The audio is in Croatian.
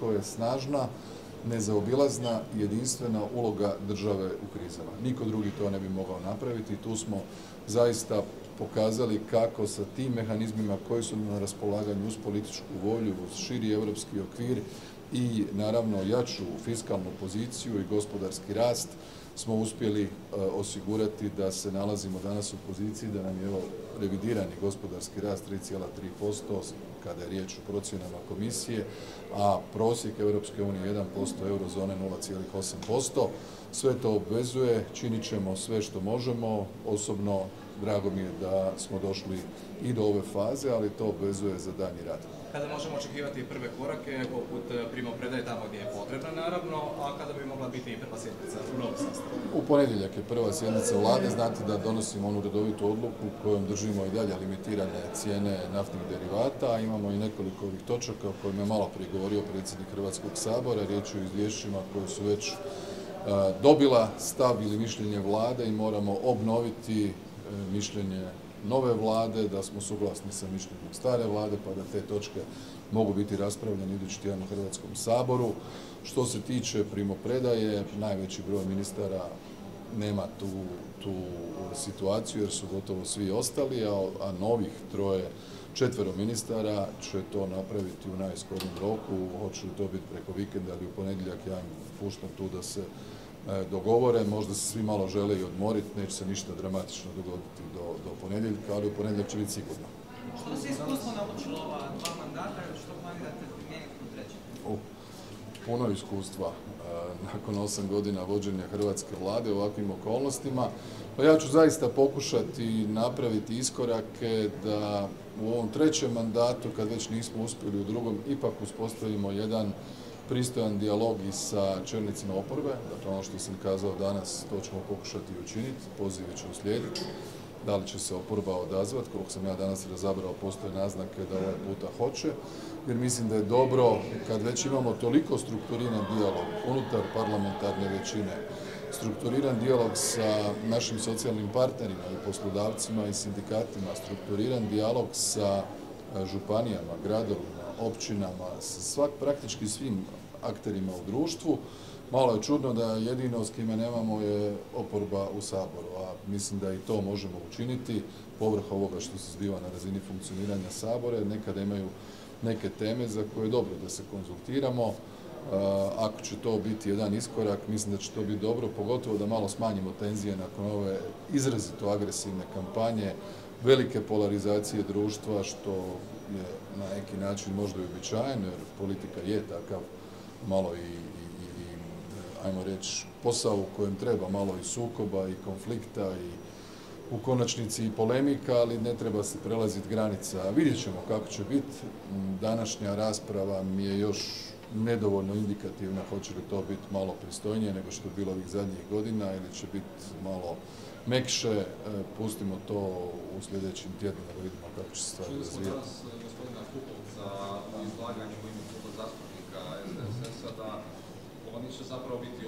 koja je snažna, nezaobilazna, jedinstvena uloga države u krizama. Niko drugi to ne bi mogao napraviti tu smo zaista pokazali kako sa tim mehanizmima koji su na raspolaganju uz političku volju, uz širi europski okvir i naravno jaču fiskalnu poziciju i gospodarski rast smo uspjeli e, osigurati da se nalazimo danas u poziciji da nam je evo revidirani gospodarski rast 3,3% kada je riječ o procjenama komisije, a prosjek Europske unije 1%, eurozone 0,8%. Sve to obvezuje, činit ćemo sve što možemo. Osobno drago mi je da smo došli i do ove faze, ali to obvezuje za danji rad. Kada možemo očekivati prve korake, poput e, primopredaje tamo gdje je potrebna naravno, a kada bi mogla biti i prva sjednica u novom sastavu? U ponedjeljak je prva sjednica vlade, znate da donosimo onu redovitu odluku kojom držimo i dalje limitirane cijene naftnih derivata, a imamo i nekoliko ovih točaka o kojima je malo prije govorio predsjednik Hrvatskog sabora, riječ je o izvješćima koje su već e, dobila stav ili mišljenje vlade i moramo obnoviti mišljenje nove vlade, da smo suglasni sa mišljenjem stare vlade, pa da te točke mogu biti raspravljene idući tjedan u Hrvatskom saboru. Što se tiče primopredaje, najveći broj ministara nema tu, tu situaciju jer su gotovo svi ostali, a, a novih troje četvero ministara će to napraviti u najskorijem roku. Hoće li to biti preko vikenda ili u ponedjeljak, ja im puštam tu da se E, dogovore, možda se svi malo žele i odmoriti, neće se ništa dramatično dogoditi do, do ponedjeljka, ali u ponedjeljak će biti sigurno. Što se iskustvo naučilo ova dva mandata, što planirate primijeniti u trećem? Puno iskustva e, nakon osam godina vođenja hrvatske vlade u ovakvim okolnostima. Pa ja ću zaista pokušati napraviti iskorake da u ovom trećem mandatu, kad već nismo uspjeli u drugom, ipak uspostavimo jedan pristojan dijalog i sa čelnicima oporbe, dakle ono što sam kazao danas, to ćemo pokušati učiniti, pozivi će uslijediti. Da li će se oporba odazvati, koliko sam ja danas razabrao, postoje naznake da ovaj puta hoće, jer mislim da je dobro kad već imamo toliko strukturiran dijalog unutar parlamentarne većine, strukturiran dijalog sa našim socijalnim partnerima i poslodavcima i sindikatima, strukturiran dijalog sa županijama, gradovima, općinama, svak praktički svim akterima u društvu. Malo je čudno da jedino s kime nemamo je oporba u Saboru, a mislim da i to možemo učiniti, povrh ovoga što se zbiva na razini funkcioniranja Sabora, nekada imaju neke teme za koje je dobro da se konzultiramo. Ako će to biti jedan iskorak, mislim da će to biti dobro, pogotovo da malo smanjimo tenzije nakon ove izrazito agresivne kampanje, velike polarizacije društva, što je na neki način možda i uobičajeno, jer politika je takav malo i, i, i ajmo reći, posao u kojem treba malo i sukoba i konflikta i u konačnici i polemika, ali ne treba se prelaziti granica. Vidjet ćemo kako će biti. Današnja rasprava mi je još nedovoljno indikativna, hoće li to biti malo pristojnije nego što je bilo ovih zadnjih godina ili će biti malo mekše. E, pustimo to u sljedećim tjednima da vidimo kako će se stvari razvijati. Čuli smo danas gospodina Pupovca u izlaganju u ime kluba zastupnika SDSS-a da oni će zapravo biti